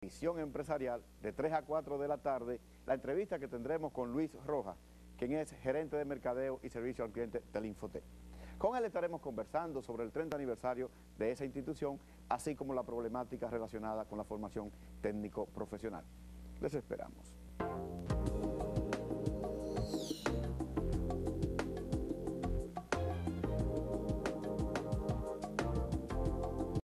Misión Empresarial de 3 a 4 de la tarde, la entrevista que tendremos con Luis Rojas, quien es gerente de mercadeo y servicio al cliente del Infotec. Con él estaremos conversando sobre el 30 aniversario de esa institución, así como la problemática relacionada con la formación técnico-profesional. Les esperamos.